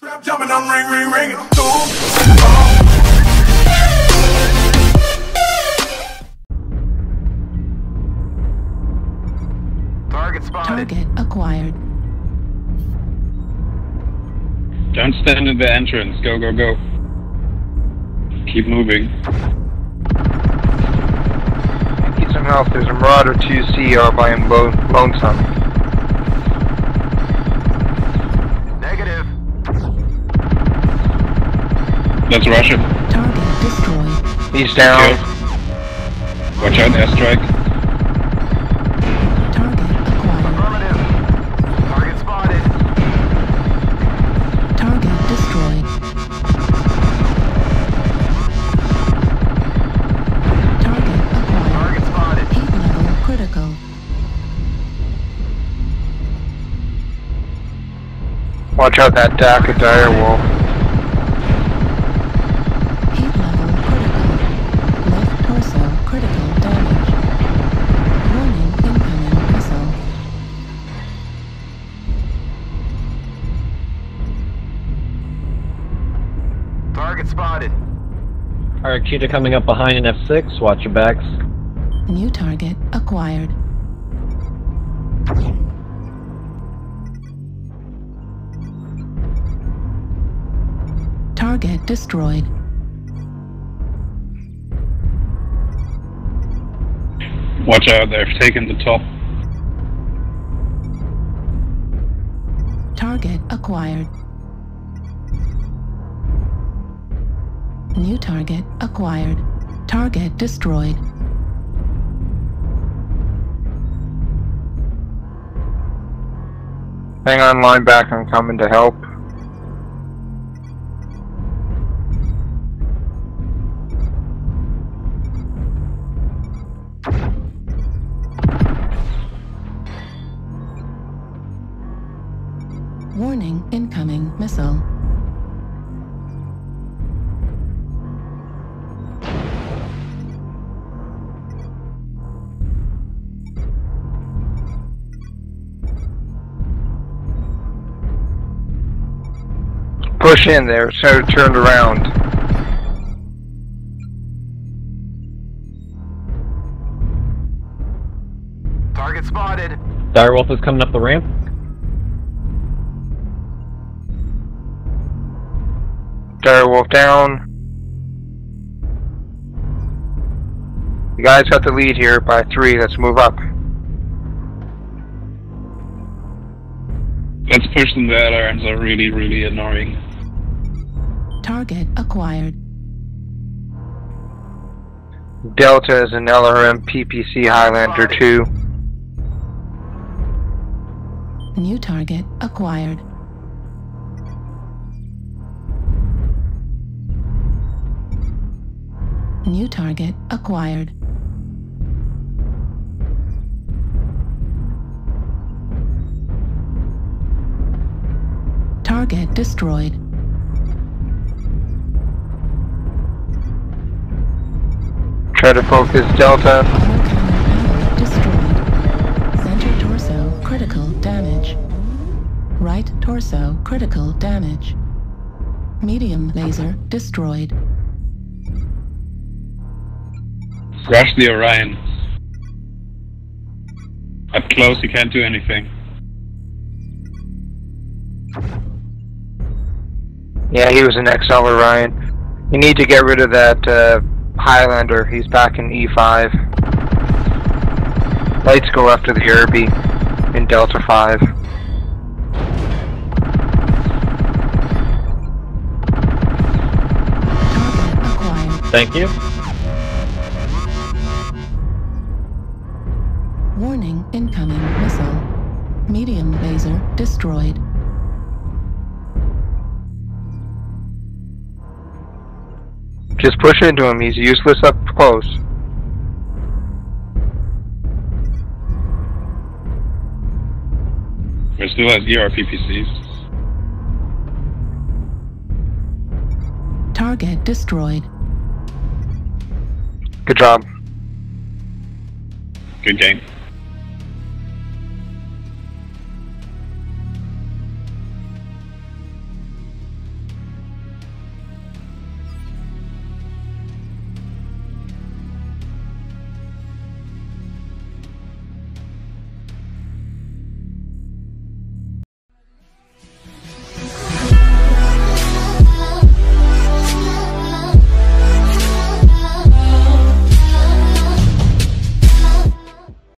Trap jumping, I'm ring, ring, ring. Boom. Target spotted. Target acquired. Don't stand in the entrance. Go, go, go. Keep moving. Need some help. There's a Marauder 2CR by him Lo- Lonesome. Let's rush. Target destroyed. He's down. Kill. Watch out, airstrike. Target acquired. Affirmative. Target spotted. Target destroyed. Target acquired. Target spotted. Heat level critical. Watch out that dakka dire wolf. Spotted. Alright, Cheetah coming up behind an F6. Watch your backs. New target acquired. Target destroyed. Watch out, they've taken the top. Target acquired. New target acquired. Target destroyed. Hang on, linebacker. I'm coming to help. Warning incoming missile. Push in there. So turned around. Target spotted. Direwolf is coming up the ramp. Direwolf down. You guys got the lead here by three. Let's move up. Let's push them. The alarms are really, really annoying. Target acquired. Delta is an LRM PPC Highlander 2. New target acquired. New target acquired. Target destroyed. Try to focus Delta. Auto destroyed. Center torso critical damage. Right torso critical damage. Medium laser destroyed. Rush the Orion. Up close, you can't do anything. Yeah, he was an XL Orion. You need to get rid of that uh, Highlander. He's back in E5. Lights go after the Urbie in Delta 5. Thank you. Warning incoming missile. Medium laser destroyed. Just push into him. He's useless up close. There still has ER PPCs. Target destroyed. Good job. Good game.